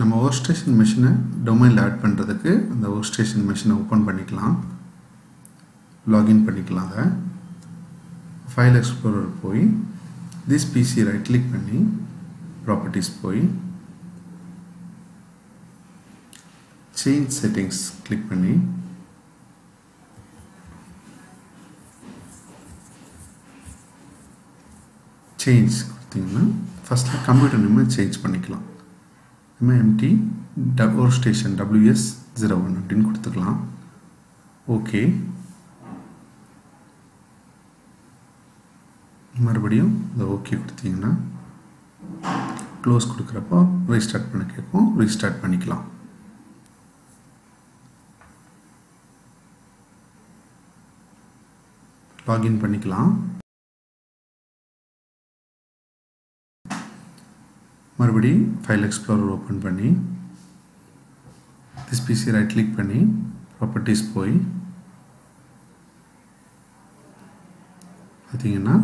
நம்ம work station மிஷினை டொமைனில் ஆட் பண்ணுறதுக்கு அந்த ஒர்க் ஸ்டேஷன் மிஷினை ஓப்பன் பண்ணிக்கலாம். லாகின் பண்ணிக்கலாம் அதை. ஃபைல் எக்ஸ்ப்ளோரர் போய் திஸ் பிசி ரைட் கிளிக் பண்ணி ப்ராப்பர்ட்டிஸ் போய் சேஞ்ச் செட்டிங்ஸ் கிளிக் பண்ணி சேஞ்ச் கொடுத்தீங்கன்னா ஃபஸ்ட்டில் கம்ப்யூட்டர் நேம் சேஞ்ச் பண்ணிக்கலாம். நம்ம empty double station WS zero one அப்படின்னு கொடுத்துக்கலாம் ஓகே மறுபடியும் இதை ஓகே கொடுத்தீங்கன்னா க்ளோஸ் கொடுக்குறப்போ ரீஸ்டார்ட் பண்ண கேட்கும் ரீஸ்டார்ட் பண்ணிக்கலாம். லாகின் பண்ணிக்கலாம். மறுபடி ஃபைல் எக்ஸ்ப்ளோரர் ஓப்பன் பண்ணி திஸ் பிசி ரைட் கிளிக் பண்ணி ப்ராப்பர்ட்டிஸ் போய் பார்த்தீங்கன்னா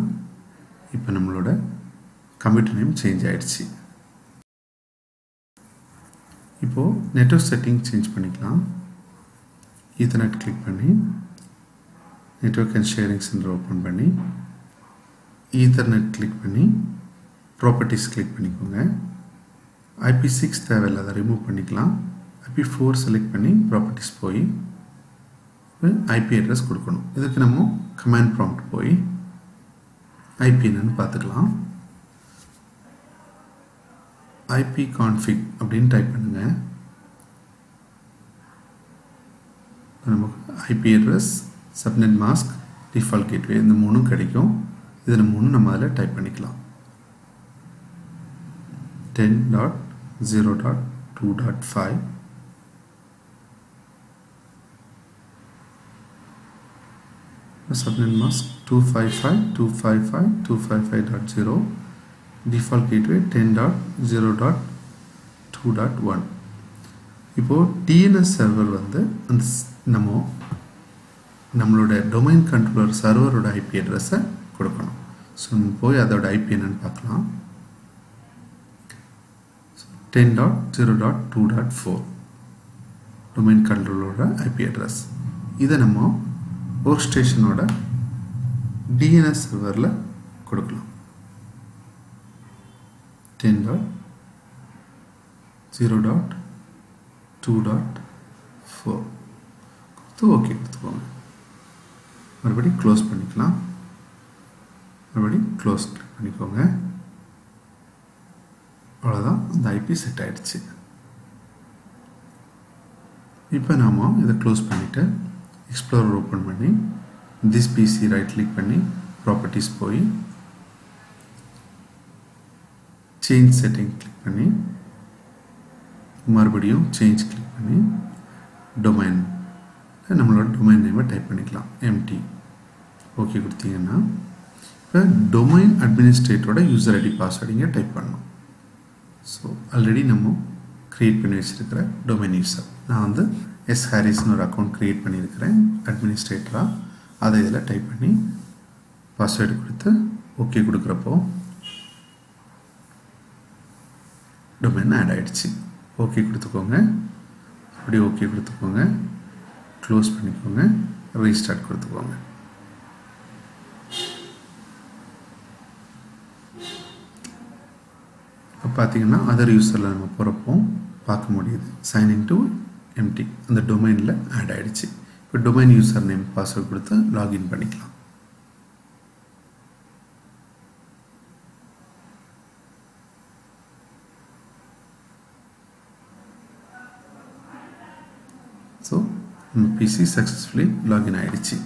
இப்போ நம்மளோட கம்ப்யூட்டர் நேம் சேஞ்ச் ஆகிடுச்சு இப்போது நெட்ஒர்க் செட்டிங் சேஞ்ச் பண்ணிக்கலாம். ஈத்தர்நெட் கிளிக் பண்ணி network and sharing center open பண்ணி ஈத்தர்நெட் கிளிக் பண்ணி ப்ராப்பர்ட்டிஸ் கிளிக் பண்ணிக்கோங்க. ஐபி சிக்ஸ் தேவையில்லை அதை ரிமூவ் பண்ணிக்கலாம். ஐபி ஃபோர் செலக்ட் பண்ணி ப்ராப்பர்ட்டிஸ் போய் ஐபி அட்ரஸ் கொடுக்கணும். இதுக்கு நம்ம கமாண்ட் ப்ராம்ப்ட் போய் ஐபி என்னன்னு பார்த்துக்கலாம். ஐபி கான்ஃபிக் அப்படின்னு டைப் பண்ணுங்க. நமக்கு IP address subnet mask default gateway இந்த மூணும் கிடைக்கும். இதில் மூணு நம்ம அதில் டைப் பண்ணிக்கலாம். Ten dot zero dot two dot five subnet mask 255.255.255.0 default gateway 10.0.2.1 இப்போ டிஎன்எஸ் சர்வர் வந்து அந்த நம்ம நம்மளோட டொமைன் கண்ட்ரோலர் சர்வரோட ஐபி அட்ரஸை கொடுக்கணும். ஸோ போய் அதோட ஐபி என்னன்னு பார்க்கலாம். Ten dot zero dot two dot four domain கண்ட்ரோலரோட IP address இதை நம்ம ஒர்க் ஸ்டேஷனோட டிஎன்எஸ் சர்வரில் கொடுக்கலாம். Ten dot zero dot two dot four கொடுத்து ஓகே கொடுத்துக்கோங்க. மறுபடியும் க்ளோஸ் பண்ணிக்கலாம். மறுபடியும் க்ளோஸ் பண்ணிக்கோங்க. அவ்வளோதான் அந்த ஐபி செட் ஆயிடுச்சு. இப்போ நாம் இதை க்ளோஸ் பண்ணிவிட்டு எக்ஸ்ப்ளோரர் ஓப்பன் பண்ணி திஸ் பிசி ரைட் கிளிக் பண்ணி ப்ராப்பர்ட்டிஸ் போய் சேஞ்ச் செட்டிங் கிளிக் பண்ணி மறுபடியும் சேஞ்ச் கிளிக் பண்ணி டொமைன் நம்மளோட டொமைன் நேமை டைப் பண்ணிக்கலாம். எம்டி ஓகே கொடுத்தீங்கன்னா இப்போ டொமைன் அட்மினிஸ்ட்ரேட்டரோட யூசர் ஐடி பாஸ்வேர்டிங்க டைப் பண்ணணும் ஸோ ஆல்ரெடி நம்ம க்ரியேட் பண்ணி வச்சுருக்கிற டொமைன் யூசர் நான் வந்து எஸ் ஹாரிஸ்னு ஒரு அக்கௌண்ட் க்ரியேட் பண்ணியிருக்கிறேன். அட்மினிஸ்ட்ரேட்டராக அதை இதில் டைப் பண்ணி பாஸ்வேர்டு கொடுத்து ஓகே கொடுக்குறப்போ டொமைன் ஆட் ஆகிடுச்சு ஓகே கொடுத்துக்கோங்க. அப்படியே ஓகே கொடுத்துக்கோங்க. க்ளோஸ் பண்ணிக்கோங்க. ரீஸ்டார்ட் கொடுத்துக்கோங்க. பார்த்தீங்கன்னா அதர் யூஸரில் நம்ம போகிறப்போ பார்க்க முடியுது. சைன் இன் டு எம்டி அந்த டொமைனில் ஆட் ஆகிடுச்சு இப்போ டொமைன் யூசர் நேம் பாஸ்வேர்ட் கொடுத்து லாகின் பண்ணிக்கலாம். ஸோ நம்ம பிசி சக்ஸஸ்ஃபுல்லி லாகின் ஆகிடுச்சு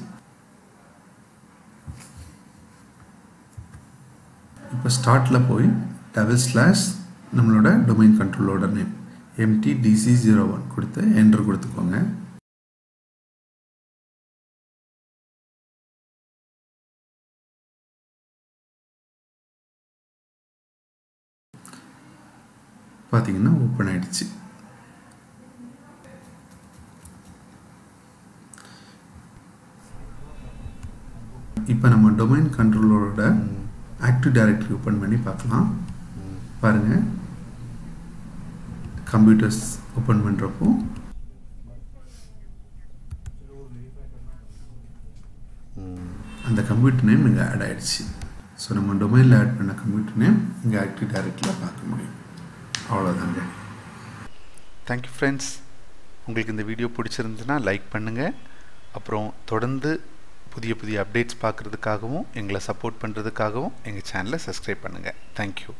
இப்போ ஸ்டார்ட்டில் போய் டபுள் ஸ்லாஷ் நம்மளோட domain கண்ட்ரோலோட name MD DC zero one கொடுத்து என்ட்ரு கொடுத்துக்கோங்க. பார்த்தீங்கன்னா ஓப்பன் ஆயிடுச்சு. இப்போ நம்ம டொமைன் கண்ட்ரோலோட ஆக்டிவ் டைரக்டரி ஓப்பன் பண்ணி பார்க்கலாம். பாருங்கள் கம்ப்யூட்டர்ஸ் ஓப்பன் பண்ணுறப்போ அந்த கம்ப்யூட்டர் நேம் இங்கே ஆட் ஆகிடுச்சு ஸோ நம்ம டொமைனில் ஆட் பண்ண கம்ப்யூட்டர் நேம் இங்கே ஆக்டிவ் டைரக்டில் பார்க்க முடியும். அவ்வளோதாங்க தேங்க்யூ ஃப்ரெண்ட்ஸ் உங்களுக்கு இந்த வீடியோ பிடிச்சிருந்துன்னா லைக் பண்ணுங்கள் அப்புறம் தொடர்ந்து புதிய புதிய அப்டேட்ஸ் பார்க்குறதுக்காகவும் எங்களை சப்போர்ட் பண்ணுறதுக்காகவும் எங்கள் சேனலை சப்ஸ்கிரைப் பண்ணுங்கள் தேங்க்யூ